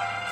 you